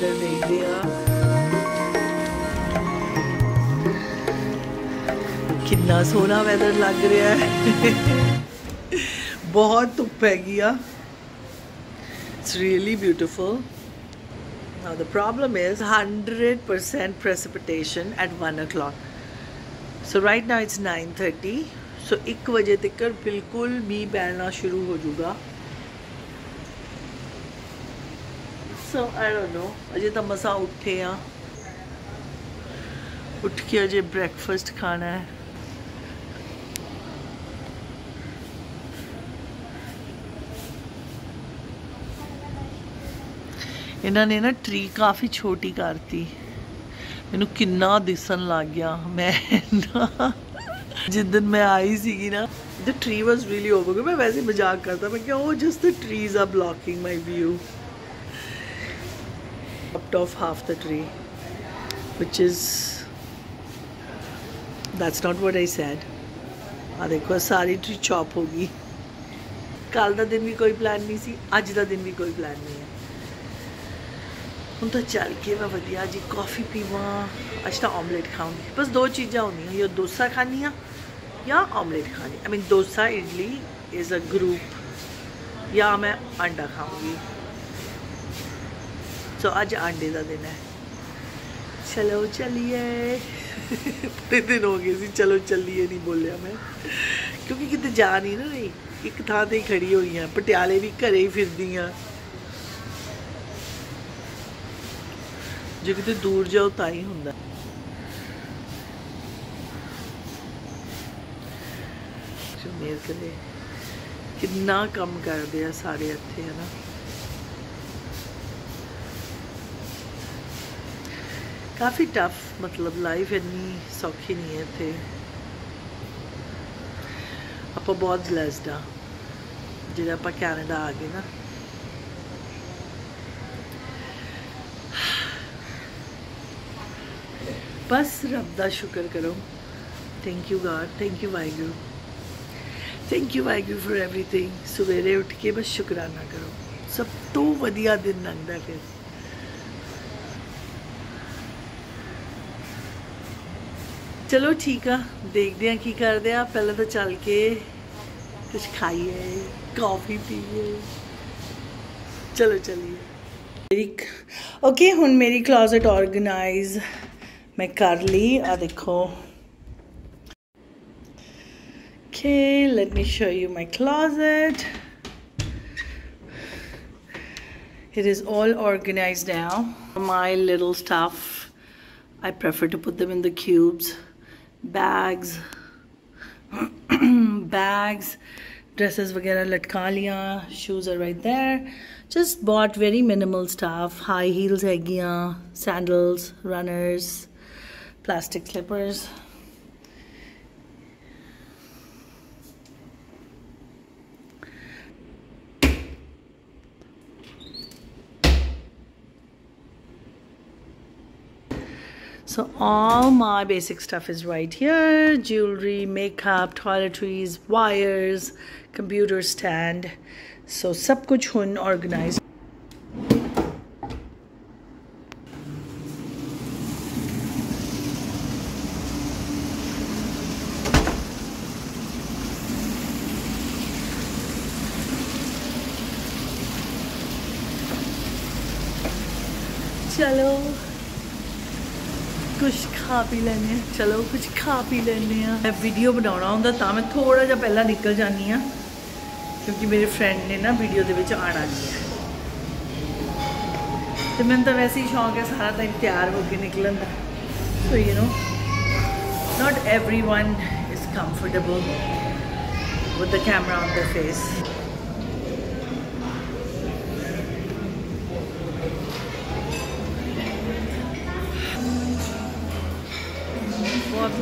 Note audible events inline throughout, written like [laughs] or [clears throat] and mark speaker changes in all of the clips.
Speaker 1: weather baby ah. कितना सोना weather लग रहा है। [laughs] बहुत धुप हैगी it's really beautiful the problem is hundred percent precipitation at one o'clock so right now it's nine thirty so एक बजे तक बिल्कुल मी पैलना शुरू हो जूगा So I don't know. ਅਜੇ ਤਾਂ ਮਸਾ ਉੱਠੇ ਆ. ਉੱਠ ਕੇ ਅਜੇ ਬ੍ਰੈਕਫਾਸਟ ਖਾਣਾ ਹੈ. ਇਹਨਾਂ ਨੇ ਨਾ ਟਰੀ ਕਾਫੀ ਛੋਟੀ ਕਰਤੀ ਮੈਨੂੰ ਕਿੰਨਾ ਦਿਸਣ ਲੱਗ ਗਿਆ ਮੈਂ ਨਾ ਜਿੱਦਨ ਮੈਂ ਆਈ ਸੀਗੀ ਨਾ the tree was really over ਮੈਂ ਵੈਸੇ ਮਜ਼ਾਕ ਕਰਦਾ ਮੈਂ ਕਿਹਾ oh just the trees are blocking my view chopped off half the tree which is that's not what I said ਆ ਦੇਖੋ ਸਾਰੀ ਟਰੀ ਚੌਪ ਹੋ ਗਈ ਕੱਲ ਦਾ ਦਿਨ ਵੀ ਕੋਈ ਪਲਾਨ ਨਹੀਂ ਸੀ ਅੱਜ ਦਾ ਦਿਨ ਵੀ ਕੋਈ ਪਲਾਨ ਨਹੀਂ ਹੈ ਹੁਣ ਤਾਂ ਚੱਲ ਕੇ ਮੈਂ ਵਧੀਆ ਜੀ ਕਾਫੀ ਪੀਵਾਂ ਅੱਜ ਤਾਂ ਆਮਲੇਟ ਖਾਉਂਗੀ ਬਸ ਦੋ ਚੀਜ਼ਾਂ ਹੁੰਦੀਆਂ ਜਾਂ ਡੋਸਾ ਖਾਣੀ ਆ ਜਾਂ ਆਮਲੇਟ ਖਾਣੀ I mean dosa idli is a group ਜਾਂ ਮੈਂ ਅੰਡਾ ਖਾਉਂਗੀ सो अज आंडे का दिन है। चलो चलिए। दिन हो गए सी, चलो चलिए, नहीं बोलिया मैं। क्योंकि कितने जा नहीं ना रही। एक थान ही खड़ी हुई हैं, पटियाले भी घर ही फिर जो कितने दूर जाओ, ता ही होंगे मेरे कले किन्ना काम करते हैं सारे इतने है ना? काफ़ी टफ मतलब लाइफ इतनी सौखी नहीं है थे आप बहुत ब्लैसड हाँ। जो आप कैनेडा आ गए ना। बस रब का शुक्र करो। Thank you God thank you Waheguru. Thank you Waheguru for everything सवेरे उठ के बस शुकराना करो। सब तो वधिया दिन लगता है फिर। ਚਲੋ ਠੀਕ ਆ ਦੇਖਦੇ ਆ ਕੀ ਕਰਦੇ ਆ ਪਹਿਲਾਂ ਤਾਂ ਚੱਲ ਕੇ ਕੁਝ ਖਾਈਏ ਕਾਫੀ ਪੀਏ ਚਲੋ ਚਲੀਏ ਮੇਰੀ ਓਕੇ ਹੁਣ ਮੇਰੀ ਕਲੋਜ਼ਟ ਆਰਗੇਨਾਈਜ਼ ਮੈਂ ਕਰ ਲਈ ਆ ਦੇਖੋ Okay, let me show you my closet. It is all organized now. My little stuff, I prefer to put them in the cubes. Bags, [clears throat] bags, dresses वगैरह लटका लिया shoes are right there just bought very minimal stuff high heels हैगियाँ sandals runners plastic slippers so all my basic stuff is right here. Jewelry makeup toiletries wires computer stand. So sab kuch hun organized. ਖਾ ਪੀ ਲੈਣੇ ਆ ਚਲੋ ਕੁਝ ਖਾ ਪੀ ਲੈਣੇ ਆ ਮੈਂ video ਬਣਾਉਣਾ ਹੁੰਦਾ ਤਾਂ ਮੈਂ ਥੋੜਾ ਜਿਹਾ ਪਹਿਲਾਂ ਨਿਕਲ ਜਾਂਦੀ ਆ ਕਿਉਂਕਿ ਮੇਰੇ ਫਰੈਂਡ ਨੇ ਨਾ ਵੀਡੀਓ ਦੇ ਵਿੱਚ ਆਣਾ ਨਹੀਂ ਹੈ ਤੇ ਮੈਨੂੰ ਤਾਂ ਵੈਸੇ ਹੀ ਸ਼ੌਂਕ ਹੈ ਸਾਰਾ ਦਿਨ ਤਿਆਰ ਹੋ ਕੇ ਨਿਕਲਣ ਦਾ so you know not everyone is comfortable with the camera on their face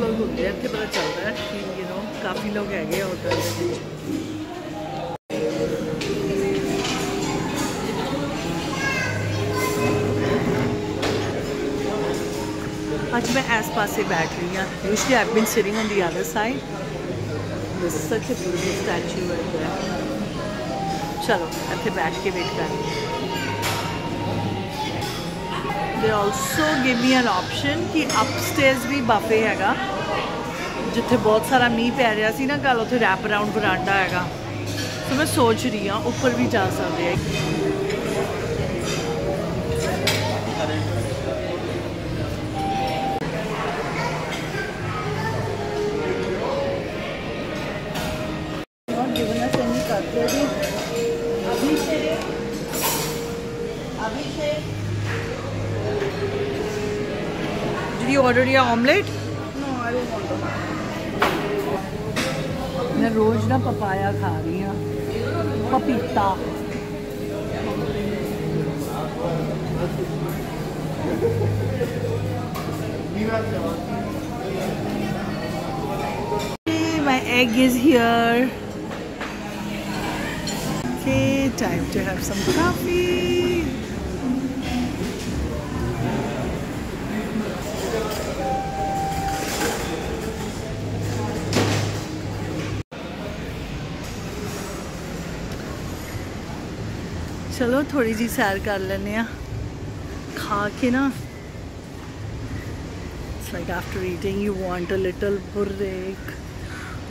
Speaker 1: लोग होते हैं तो पता चलता है कि यू नो काफ़ी लोग है होटल में आज मैं आस पास से बैठ रही हूँ। Usually I been sitting on the other side such a statue है चलो इतने बैठ के वेट कर रही हूँ। ਦੇ also give me an option ਕਿ ਅਪਸਟੇਅਰਸ ਵੀ ਬਾਫੇ ਹੈਗਾ ਜਿੱਥੇ ਬਹੁਤ ਸਾਰਾ ਮੀਂਹ ਪੈ ਰਿਹਾ ਸੀ ਨਾ ਕੱਲ ਉੱਥੇ ਰੈਪ ਅਰਾਊਂਡ ਬਰਾਂਡਾ ਹੈਗਾ ਸੋ ਮੈਂ ਸੋਚ ਰਹੀ ਹਾਂ ਉੱਪਰ ਵੀ ਜਾ ਸਕਦੇ ਆ Did you order your omelette?
Speaker 2: No, I don't want to.
Speaker 1: मैं रोज ना पपाया खा रही हूँ पपीता my egg is here. Okay, time to have some coffee. ਚਲੋ ਥੋੜੀ ਜੀ ਸੈਰ ਕਰ ਲੈਨੇ ਆ ਖਾ ਕੇ ਨਾ It's like after eating you want a little break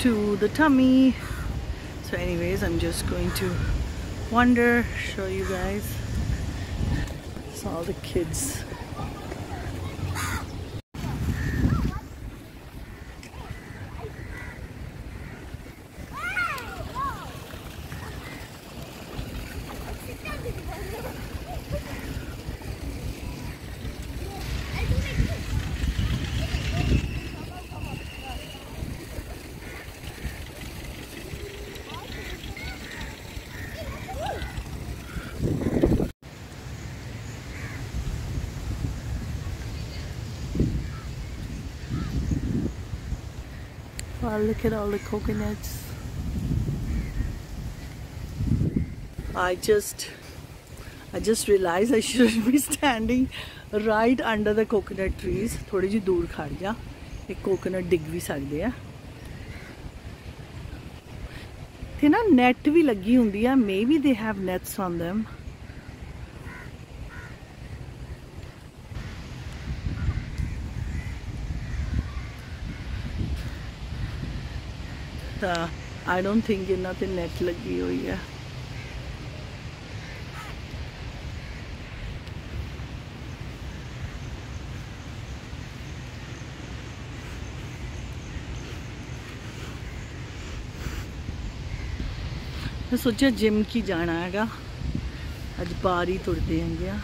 Speaker 1: to the tummy. So anyways, I'm just going to wander, show you guys. It's all the kids. Wow, look at all the coconuts. I just I just realized I shouldn't be standing right under the coconut trees. ਥੋੜੀ ਜਿਹੀ ਦੂਰ ਖੜ ਜਾ ਇੱਕ coconut ਡਿੱਗ ਵੀ ਸਕਦੇ ਆ ਤੇ ਨਾ ਨੈਟ ਵੀ ਲੱਗੀ ਹੁੰਦੀ ਆ maybe they have nets on them ਤਾਂ ਆਈ ਡੋਨਟ ਥਿੰਕ ਇਹਨਾਂ ਤੇ ਨੈਟ ਲੱਗੀ ਹੋਈ ਹੈ ਮੈਂ ਸੋਚਿਆ ਜਿਮ ਕੀ ਜਾਣਾ ਹੈਗਾ ਅੱਜ ਬਾਹਰ ਹੀ ਤੁਰਦੇ ਹੈਗੇ ਆ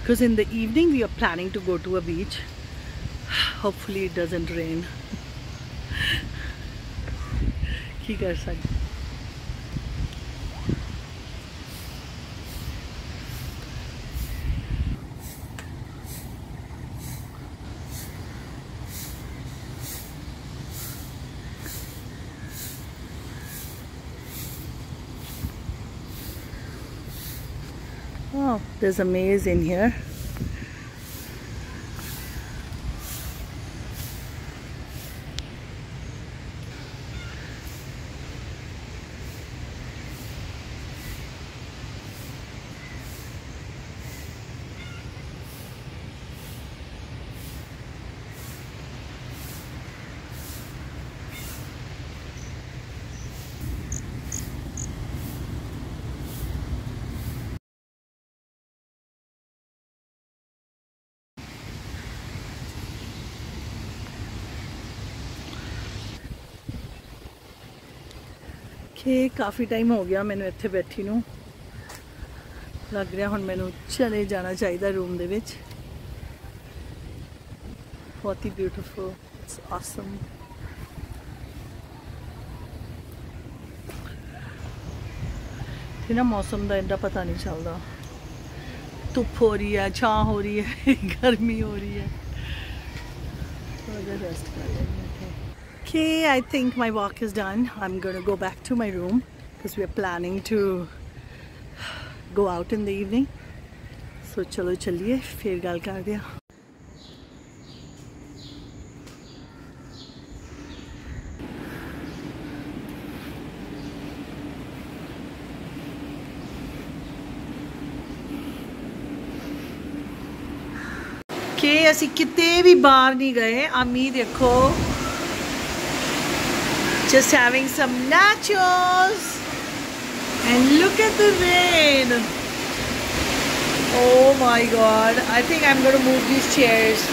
Speaker 1: because in the evening we are planning to go to a beach hopefully it doesn't rain ਕੀ ਕਰ ਸਕਦੇ Oh, there's a maze in here. ਕਿ ਕਾਫੀ ਟਾਈਮ ਹੋ ਗਿਆ ਮੈਨੂੰ ਇੱਥੇ ਬੈਠੀ ਨੂੰ। ਲੱਗ ਰਿਹਾ ਹੁਣ ਮੈਨੂੰ ਚਲੇ ਜਾਣਾ ਚਾਹੀਦਾ ਰੂਮ ਦੇ ਵਿੱਚ। ਬਹੁਤ ਹੀ ਬਿਊਟੀਫੁਲ ਇਟਸ ਆਸਮ ਤੇ ਨਾ ਮੌਸਮ ਦਾ ਇੰਨਾ ਪਤਾ ਨਹੀਂ ਚੱਲਦਾ। ਧੁੱਪ ਹੋ ਰਹੀ ਹੈ, ਛਾਂ ਹੋ ਰਹੀ ਹੈ, ਗਰਮੀ ਹੋ ਰਹੀ ਹੈ। ਥੋੜਾ ਰੈਸਟ ਕਰ ਲੈਂਦੇ okay I think my walk is done I'm gonna go back to my room because we are planning to go out in the evening so चलो चलिए फिर गल कर दिया ਕਿ ਅਸੀਂ ਕਿਤੇ ਵੀ ਬਾਹਰ ਨਹੀਂ ਗਏ ਆਮੀ ਦੇਖੋ just having some nachos and look at the rain oh my god I think I'm going to move these chairs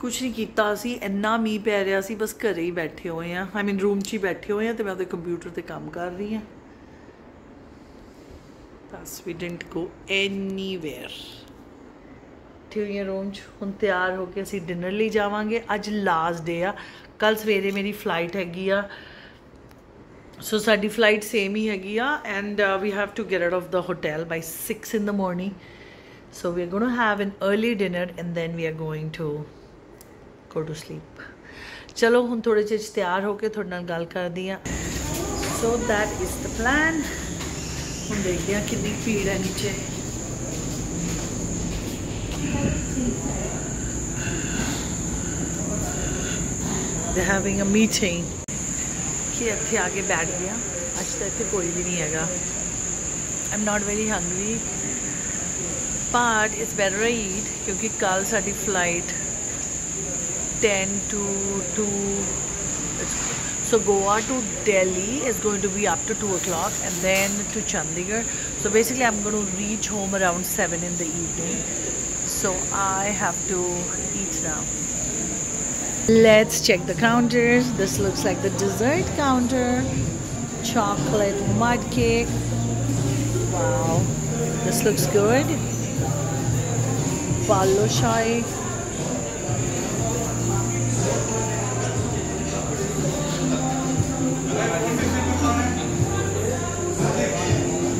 Speaker 1: ਕੁਝ ਨਹੀਂ ਕੀਤਾ ਅਸੀਂ ਇੰਨਾ ਮੀਂਹ ਪੈ ਰਿਹਾ ਸੀ ਬਸ ਘਰੇ ਹੀ ਬੈਠੇ ਹੋਏ ਆ ਆਈ ਮੀਨ ਰੂਮ 'ਚ ਹੀ ਬੈਠੇ ਹੋਏ ਆ ਤੇ ਮੈਂ ਉਹਦੇ ਕੰਪਿਊਟਰ ਤੇ ਕੰਮ ਕਰ ਰਹੀ ਆ ਬਸ ਵੀ ਡਿਡਨਟ ਗੋ ਐਨੀਵੇਅਰ ਠਿਉਈਆਂ ਰੂਮ 'ਚ ਹੁਣ ਤਿਆਰ ਹੋ ਕੇ ਅਸੀਂ ਡਿਨਰ ਲਈ ਜਾਵਾਂਗੇ ਅੱਜ ਲਾਸਟ ਡੇ ਆ ਕੱਲ ਸਵੇਰੇ ਮੇਰੀ ਫਲਾਈਟ ਹੈਗੀ ਆ ਸੋ ਸਾਡੀ ਫਲਾਈਟ ਸੇਮ ਹੀ ਹੈਗੀ ਆ and we have to get out of the hotel by 6 in the morning so we are going to have an early dinner and then we are going to go to sleep ਚਲੋ ਹੁਣ ਥੋੜੇ ਜਿਹੇ ਤਿਆਰ ਹੋ ਕੇ ਤੁਹਾਡੇ ਨਾਲ ਗੱਲ ਕਰਦੀ ਆ so that is the plan ਹੁਣ ਦੇਖਦੇ ਆ ਕਿੰਨੀ ਭੀੜ ਹੈ They're having a meeting. कि इतने आगे बैठ गया। अच तो इतने कोई भी नहीं हैगा I am not very hungry but is better eat क्योंकि कल सा flight ten to two so Goa to Delhi is going to be up to two o'clock and then to Chandigarh so basically I am going to reach home around seven in the evening so I have to eat now. Let's check the counters. This looks like the dessert counter. Chocolate mud cake. Wow. This looks good. Balushai.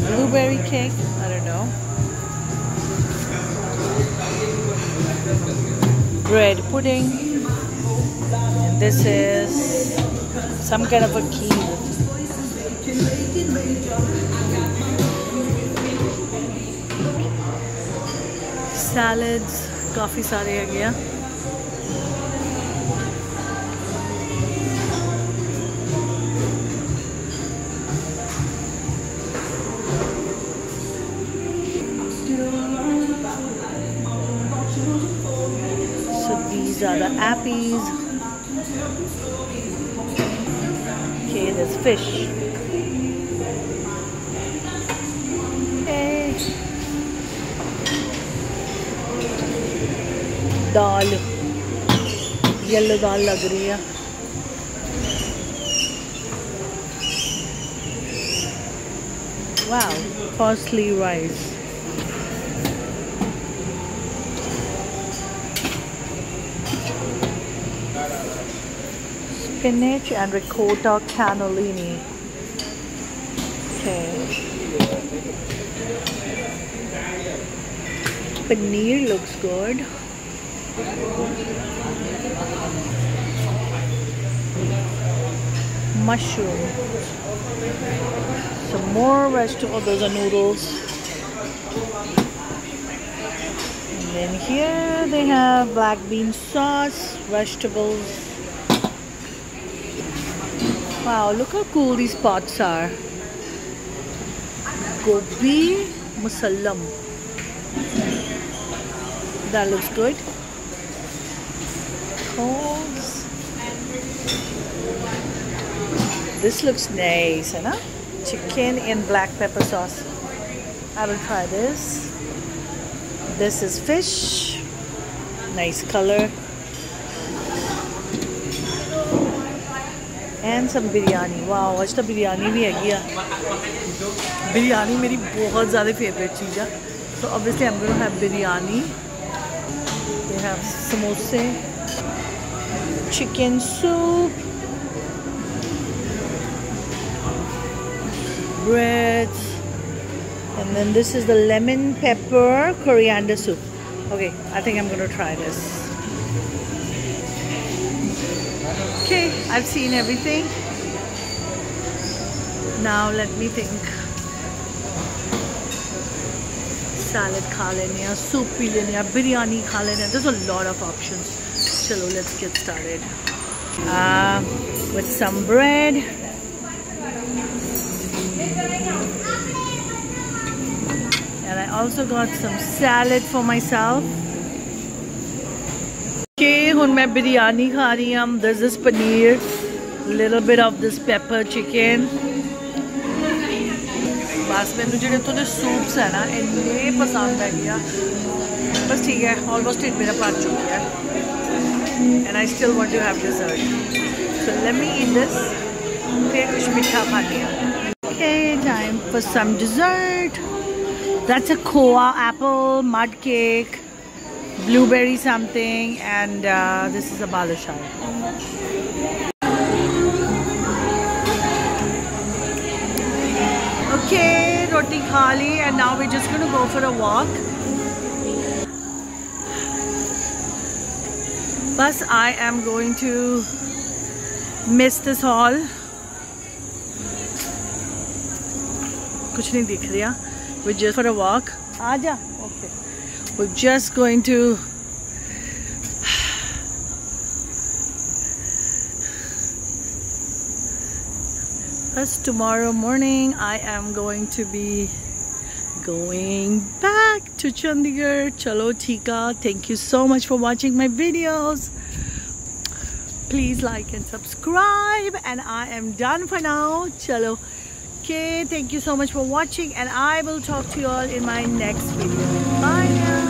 Speaker 1: Blueberry cake, Bread pudding. And this is some kind of a key. Salads काफ़ी सारे है गया these are the appies. Okay, there's fish. Dal yellow दाल लग रही है wow costly rice spinach and ricotta cannellini. Okay. Paneer looks good. Mushroom. Some more vegetable those are noodles. And then here they have black bean sauce vegetables wow look how cool these pots are gobi musallam that looks good. Coals. This looks nice, huh? Chicken in black pepper sauce. I will try this. This is fish. Nice color. Some biryani. Wow, आज तो biryani भी है गया. Biryani मेरी बहुत ज़्यादा favorite चीज़ है. Going to have biryani. They have samosa, chicken soup, breads, and then this is the lemon pepper coriander soup. Okay, I think I'm going to try this. Okay, I've seen everything. Now let me think. Salad kha soup bhi biryani kha. There's a lot of options. So let's get started. Uh, with some bread. And I also got some salad for myself. हूँ मैं बिरयानी खा रही हूँ this is paneer little bit of this pepper chicken बस मैं जो इतों के soups है ना इन्ने पसंद है बस ठीक है ऑलमोस्ट इन मेरा पक चुकी है and I still want to have dessert so let in this फिर कुछ मिठा खा लिया okay time for some dessert that's a khoa apple mud cake blueberry something and uh, this is a balushai okay roti khali and now we're just gonna go for a walk bus I am going to miss this hall कुछ नहीं दिख रहा we're just for a walk आजा okay we're just going to Plus tomorrow morning I am going to be going back to Chandigarh. Chalo Tika. Thank you so much for watching my videos. Please like and subscribe. And I am done for now. Chalo. Okay, thank you so much for watching and I will talk to you all in my next video. Bye now.